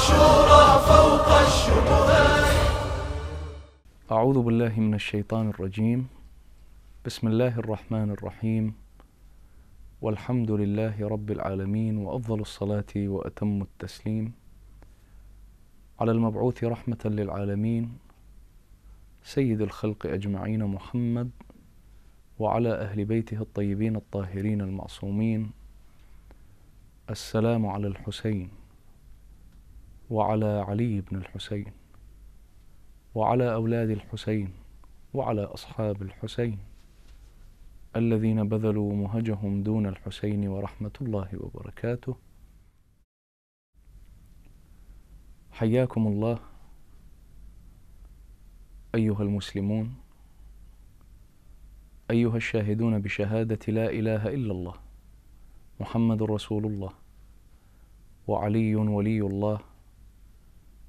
عاشورا فوق الشبهات أعوذ بالله من الشيطان الرجيم. بسم الله الرحمن الرحيم. والحمد لله رب العالمين وأفضل الصلاة وأتم التسليم. على المبعوث رحمة للعالمين سيد الخلق أجمعين محمد وعلى أهل بيته الطيبين الطاهرين المعصومين. السلام على الحسين. وعلى علي بن الحسين وعلى أولاد الحسين وعلى أصحاب الحسين الذين بذلوا مهجهم دون الحسين ورحمة الله وبركاته. حياكم الله أيها المسلمون أيها الشاهدون بشهادة لا إله إلا الله محمد رسول الله وعلي ولي الله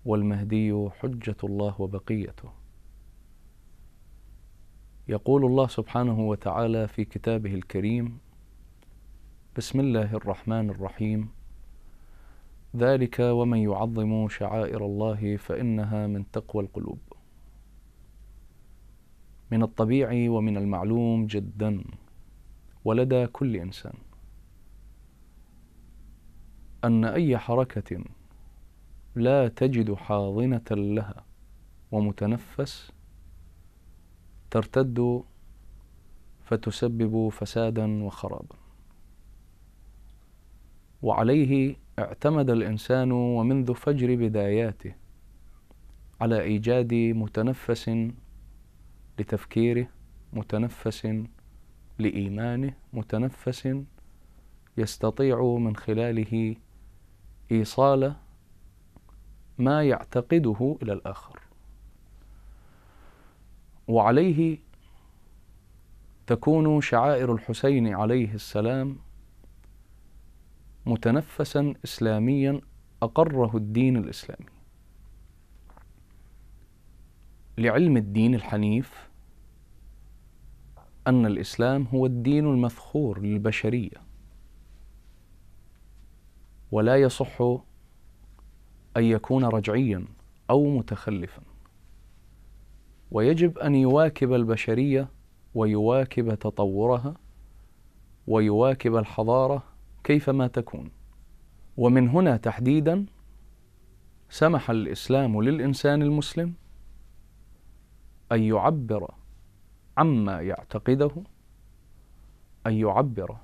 والمهدي حجة الله وبقيته. يقول الله سبحانه وتعالى في كتابه الكريم بسم الله الرحمن الرحيم. ذلك ومن يعظم شعائر الله فإنها من تقوى القلوب. من الطبيعي ومن المعلوم جدا ولدى كل إنسان. أن أي حركة لا تجد حاضنة لها ومتنفس ترتد فتسبب فسادا وخرابا. وعليه اعتمد الإنسان ومنذ فجر بداياته على إيجاد متنفس لتفكيره متنفس لإيمانه متنفس يستطيع من خلاله إيصال ما يعتقده إلى الآخر. وعليه تكون شعائر الحسين عليه السلام متنفسا اسلاميا أقره الدين الإسلامي. لعلم الدين الحنيف أن الإسلام هو الدين المذخور للبشرية ولا يصح أن يكون رجعيا أو متخلفا. ويجب أن يواكب البشرية ويواكب تطورها ويواكب الحضارة كيفما تكون. ومن هنا تحديدا سمح الإسلام للإنسان المسلم أن يعبر عما يعتقده أن يعبر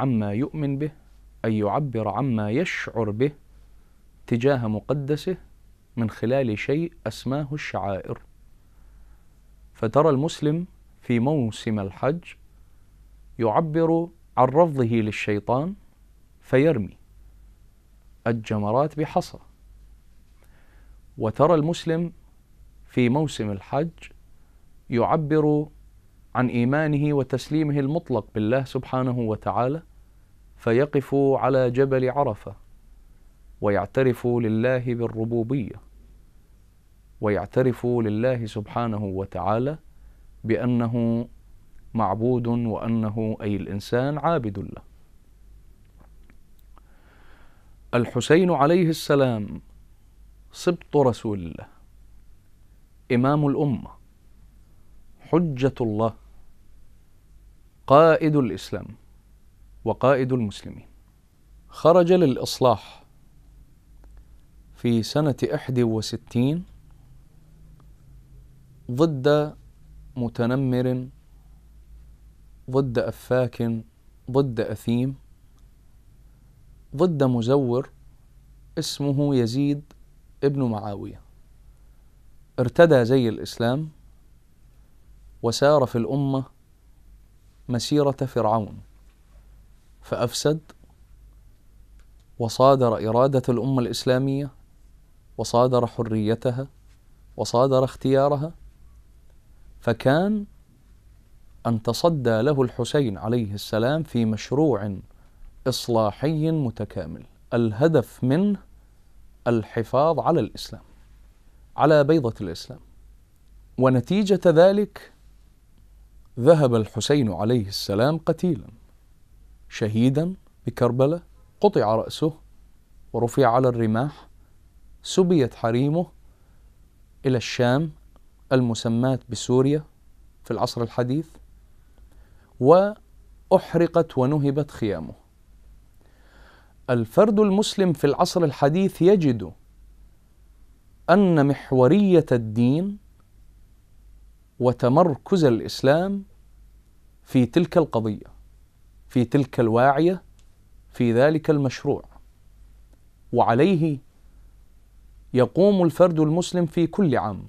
عما يؤمن به أن يعبر عما يشعر به تجاه مقدسه من خلال شيء أسماه الشعائر. فترى المسلم في موسم الحج يعبر عن رفضه للشيطان فيرمي الجمرات بحصى. وترى المسلم في موسم الحج يعبر عن إيمانه وتسليمه المطلق بالله سبحانه وتعالى فيقف على جبل عرفة. ويعترف لله بالربوبية ويعترف لله سبحانه وتعالى بأنه معبود وأنه أي الإنسان عابد له. الحسين عليه السلام سبط رسول الله إمام الأمة حجة الله قائد الإسلام وقائد المسلمين. خرج للإصلاح في احد وستين ضد متنمر ضد أفاك ضد أثيم ضد مزور اسمه يزيد ابن معاوية. ارتدى زي الإسلام وسار في الأمة مسيرة فرعون فأفسد وصادر إرادة الأمة الإسلامية وصادر حريتها وصادر اختيارها فكان أن تصدى له الحسين عليه السلام في مشروع إصلاحي متكامل الهدف منه الحفاظ على الإسلام على بيضة الإسلام. ونتيجة ذلك ذهب الحسين عليه السلام قتيلا شهيدا بكربلاء قطع رأسه ورفع على الرماح سبيت حريمه إلى الشام المسماة بسوريا في العصر الحديث وأحرقت ونهبت خيامه. الفرد المسلم في العصر الحديث يجد أن محورية الدين وتمركز الإسلام في تلك القضية في تلك الواعية في ذلك المشروع. وعليه يقوم الفرد المسلم في كل عام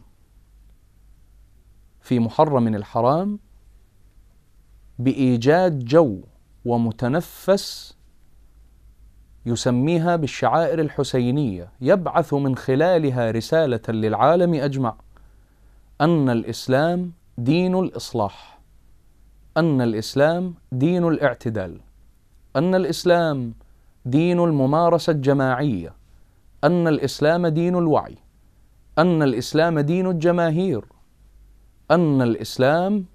في محرم الحرام بإيجاد جو ومتنفس يسميها بالشعائر الحسينية. يبعث من خلالها رسالة للعالم أجمع أن الإسلام دين الإصلاح أن الإسلام دين الاعتدال أن الإسلام دين الممارسة الجماعية أن الإسلام دين الوعي أن الإسلام دين الجماهير أن الإسلام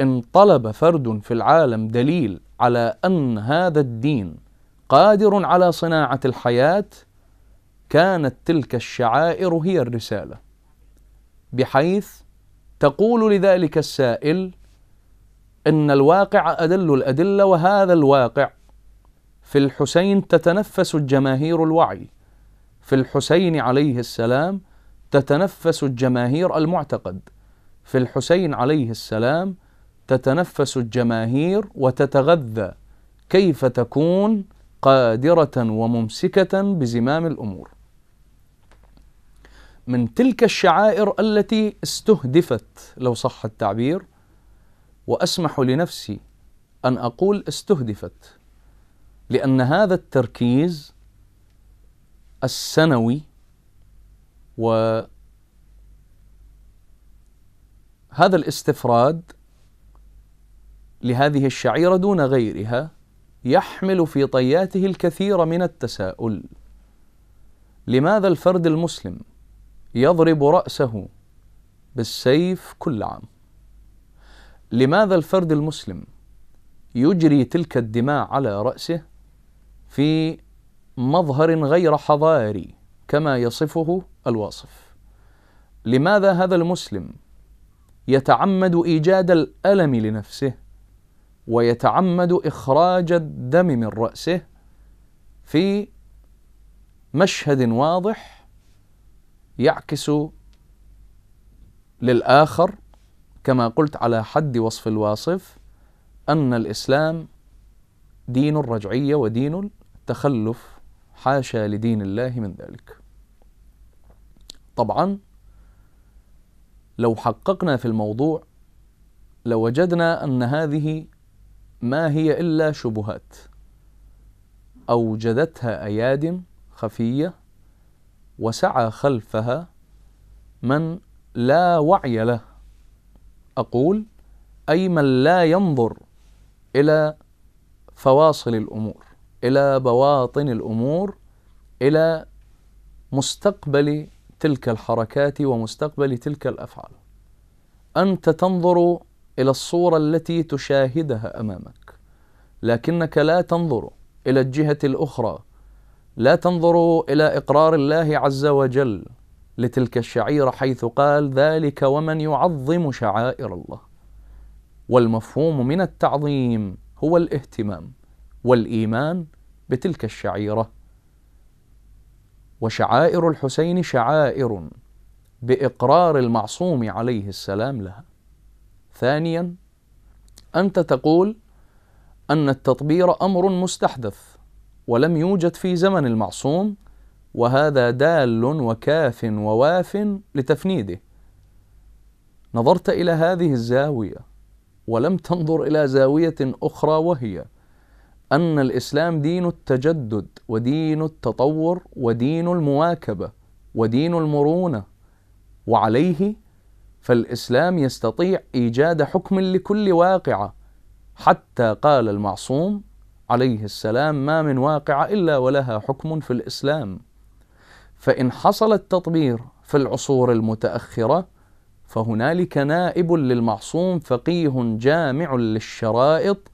إن طلب فرد في العالم دليل على أن هذا الدين قادر على صناعة الحياة كانت تلك الشعائر هي الرسالة. بحيث تقول لذلك السائل إن الواقع أدل الأدلة وهذا الواقع. في الحسين تتنفس الجماهير الوعي. في الحسين عليه السلام تتنفس الجماهير المعتقد في الحسين عليه السلام تتنفس الجماهير وتتغذى كيف تكون قادرة وممسكة بزمام الأمور. من تلك الشعائر التي استهدفت لو صح التعبير وأسمح لنفسي أن أقول استهدفت لأن هذا التركيز السنوي و هذا الاستفراد لهذه الشعيرة دون غيرها يحمل في طياته الكثير من التساؤل. لماذا الفرد المسلم يضرب رأسه بالسيف كل عام؟ لماذا الفرد المسلم يجري تلك الدماء على رأسه في مظهر غير حضاري كما يصفه الواصف. لماذا هذا المسلم يتعمد إيجاد الألم لنفسه ويتعمد إخراج الدم من رأسه في مشهد واضح يعكس للآخر كما قلت على حد وصف الواصف أن الإسلام دين الرجعية ودين التخلف. حاشا لدين الله من ذلك. طبعا لو حققنا في الموضوع لوجدنا أن هذه ما هي إلا شبهات. أوجدتها أياد خفية وسعى خلفها من لا وعي له. أقول أي من لا ينظر إلى فواصل الأمور. إلى بواطن الأمور إلى مستقبل تلك الحركات ومستقبل تلك الأفعال. أنت تنظر إلى الصورة التي تشاهدها أمامك لكنك لا تنظر إلى الجهة الأخرى لا تنظر إلى إقرار الله عز وجل لتلك الشعيرة حيث قال ذلك ومن يعظم شعائر الله والمفهوم من التعظيم هو الاهتمام. والإيمان بتلك الشعيرة. وشعائر الحسين شعائر بإقرار المعصوم عليه السلام لها. ثانيا أنت تقول أن التطبير أمر مستحدث ولم يوجد في زمن المعصوم وهذا دال وكاف وواف لتفنيده. نظرت إلى هذه الزاوية ولم تنظر إلى زاوية أخرى وهي أن الإسلام دين التجدد ودين التطور ودين المواكبة ودين المرونة. وعليه فالإسلام يستطيع إيجاد حكم لكل واقعة. حتى قال المعصوم عليه السلام ما من واقعة إلا ولها حكم في الإسلام. فإن حصل التطبير في العصور المتأخرة فهنالك نائب للمعصوم فقيه جامع للشرائط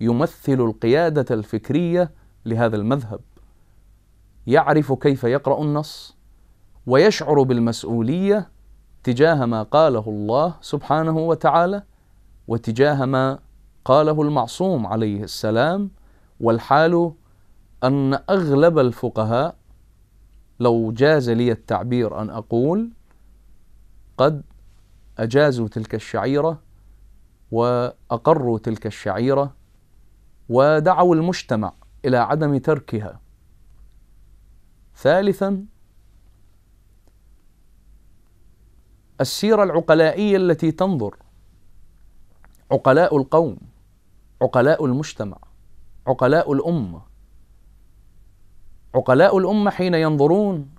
يمثل القيادة الفكرية لهذا المذهب. يعرف كيف يقرأ النص ويشعر بالمسؤولية تجاه ما قاله الله سبحانه وتعالى وتجاه ما قاله المعصوم عليه السلام والحال أن أغلب الفقهاء لو جاز لي التعبير أن أقول قد أجازوا تلك الشعيرة وأقروا تلك الشعيرة ودعوا المجتمع إلى عدم تركها. ثالثا السيرة العقلائية التي تنظر عقلاء القوم عقلاء المجتمع عقلاء الأمة. عقلاء الأمة حين ينظرون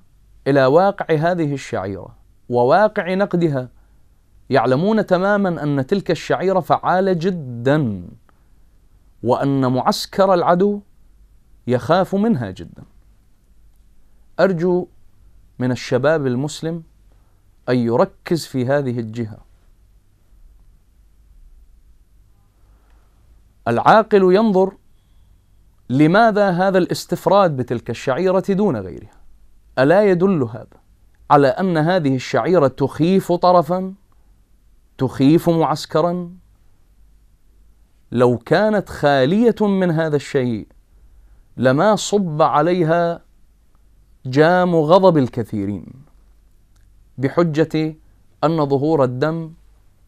إلى واقع هذه الشعيرة وواقع نقدها يعلمون تماما أن تلك الشعيرة فعالة جدا. وأن معسكر العدو يخاف منها جدا. أرجو من الشباب المسلم أن يركز في هذه الجهة. العاقل ينظر لماذا هذا الاستفراد بتلك الشعيرة دون غيرها. ألا يدل هذا على أن هذه الشعيرة تخيف طرفا تخيف معسكرا لو كانت خالية من هذا الشيء لما صب عليها جام غضب الكثيرين بحجة أن ظهور الدم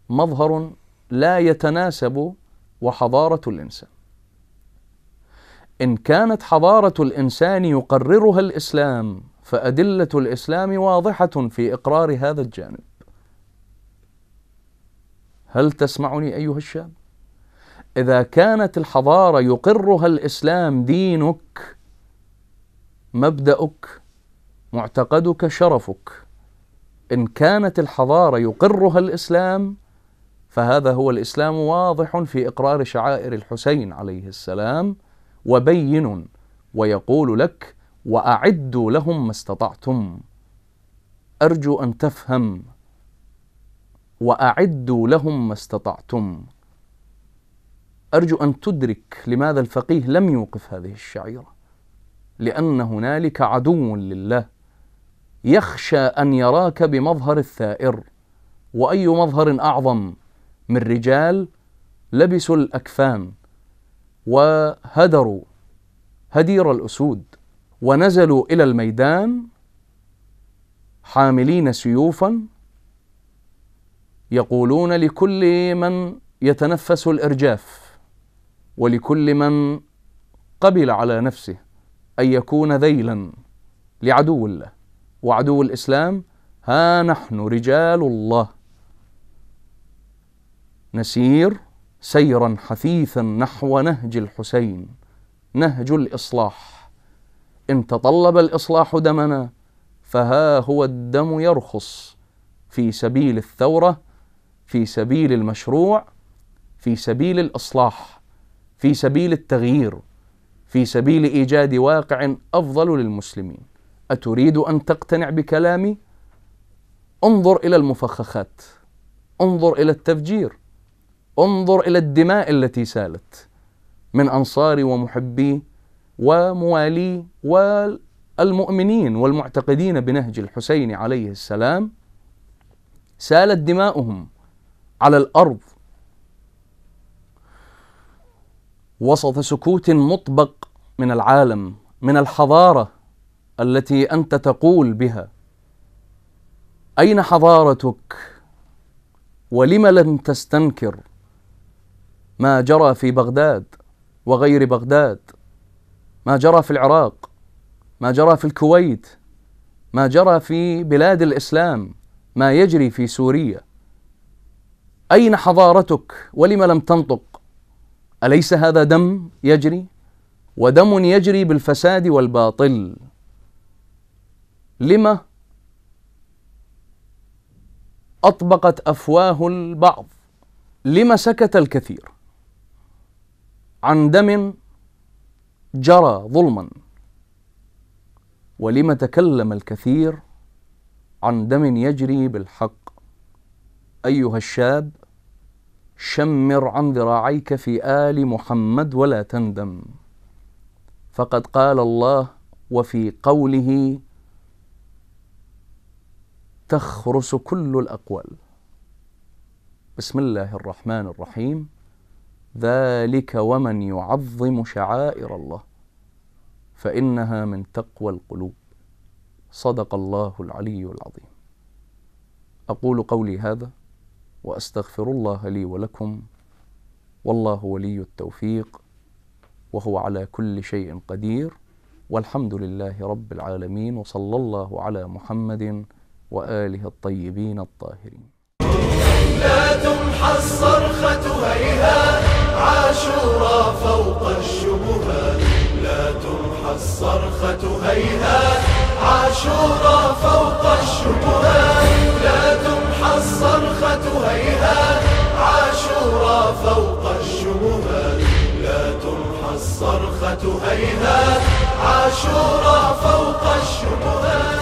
مظهر لا يتناسب وحضارة الإنسان إن كانت حضارة الإنسان يقررها الإسلام فأدلة الإسلام واضحة في إقرار هذا الجانب هل تسمعني أيها الشاب؟ إذا كانت الحضارة يقرها الإسلام دينك مبدأك معتقدك شرفك. إن كانت الحضارة يقرها الإسلام فهذا هو الإسلام واضح في إقرار شعائر الحسين عليه السلام وبين ويقول لك وأعدوا لهم ما استطعتم. أرجو أن تفهم وأعدوا لهم ما استطعتم. أرجو أن تدرك لماذا الفقيه لم يوقف هذه الشعيرة. لأن هنالك عدو لله يخشى أن يراك بمظهر الثائر وأي مظهر أعظم من رجال لبسوا الأكفان وهدروا هدير الأسود ونزلوا إلى الميدان حاملين سيوفا يقولون لكل من يتنفس الإرجاف. ولكل من قبل على نفسه أن يكون ذيلا لعدو الله. وعدو الإسلام ها نحن رجال الله. نسير سيرا حثيثا نحو نهج الحسين نهج الإصلاح. إن تطلب الإصلاح دمنا فها هو الدم يرخص. في سبيل الثورة في سبيل المشروع في سبيل الإصلاح. في سبيل التغيير في سبيل إيجاد واقع أفضل للمسلمين. أتريد أن تقتنع بكلامي؟ انظر إلى المفخخات. انظر إلى التفجير. انظر إلى الدماء التي سالت. من أنصار ومحبي وموالي والمؤمنين والمعتقدين بنهج الحسين عليه السلام سالت دماؤهم على الأرض وسط سكوت مطبق من العالم من الحضارة التي أنت تقول بها. أين حضارتك؟ ولم لم تستنكر ما جرى في بغداد وغير بغداد؟ ما جرى في العراق؟ ما جرى في الكويت؟ ما جرى في بلاد الإسلام؟ ما يجري في سوريا؟ أين حضارتك؟ ولم لم تنطق؟ أليس هذا دم يجري؟ ودم يجري بالفساد والباطل. لما؟ أطبقت أفواه البعض. لما سكت الكثير؟ عن دم جرى ظلما. ولم تكلم الكثير؟ عن دم يجري بالحق. أيها الشاب شمر عن ذراعيك في آل محمد ولا تندم. فقد قال الله وفي قوله تخرس كل الأقوال. بسم الله الرحمن الرحيم. ذلك ومن يعظم شعائر الله فإنها من تقوى القلوب. صدق الله العلي العظيم. أقول قولي هذا وأستغفر الله لي ولكم والله ولي التوفيق وهو على كل شيء قدير والحمد لله رب العالمين وصلى الله على محمد وآله الطيبين الطاهرين. لا تمحى الصرخة هيهات عاشورا فوق الشبهات لا تمحى الصرخة هيهات عاشورا الصرخة هيهات عاشورا فوق الشمومات لا تمحى الصرخة هيهات عاشورا فوق الشمومات